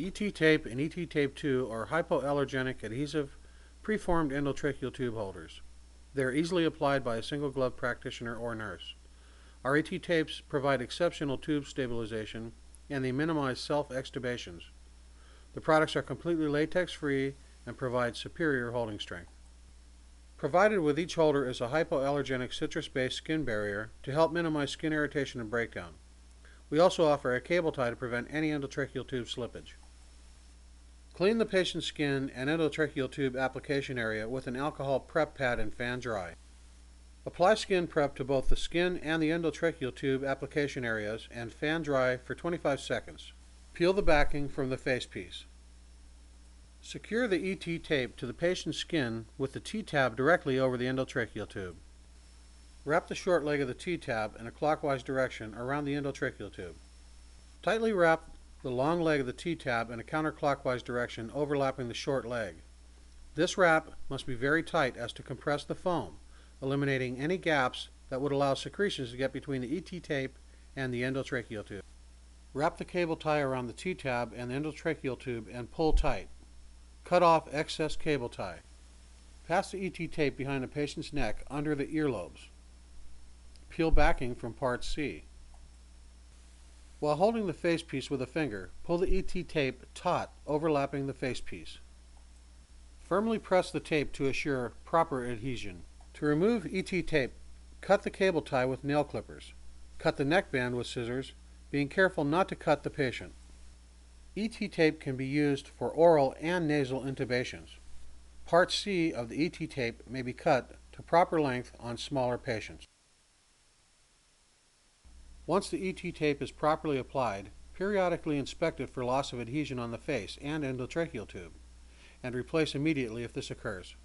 ET tape and ET tape 2 are hypoallergenic adhesive preformed endotracheal tube holders. They are easily applied by a single glove practitioner or nurse. Our ET tapes provide exceptional tube stabilization and they minimize self extubations. The products are completely latex free and provide superior holding strength. Provided with each holder is a hypoallergenic citrus based skin barrier to help minimize skin irritation and breakdown. We also offer a cable tie to prevent any endotracheal tube slippage. Clean the patient's skin and endotracheal tube application area with an alcohol prep pad and fan dry. Apply skin prep to both the skin and the endotracheal tube application areas and fan dry for 25 seconds. Peel the backing from the facepiece. Secure the ET tape to the patient's skin with the T-tab directly over the endotracheal tube. Wrap the short leg of the T-tab in a clockwise direction around the endotracheal tube. Tightly wrap the long leg of the T-tab in a counterclockwise direction overlapping the short leg. This wrap must be very tight as to compress the foam, eliminating any gaps that would allow secretions to get between the ET tape and the endotracheal tube. Wrap the cable tie around the T-tab and the endotracheal tube and pull tight. Cut off excess cable tie. Pass the ET tape behind the patient's neck under the earlobes. Peel backing from part C. While holding the facepiece with a finger, pull the ET tape taut overlapping the facepiece. Firmly press the tape to assure proper adhesion. To remove ET tape, cut the cable tie with nail clippers. Cut the neckband with scissors, being careful not to cut the patient. ET tape can be used for oral and nasal intubations. Part C of the ET tape may be cut to proper length on smaller patients. Once the ET tape is properly applied, periodically inspect it for loss of adhesion on the face and endotracheal tube, and replace immediately if this occurs.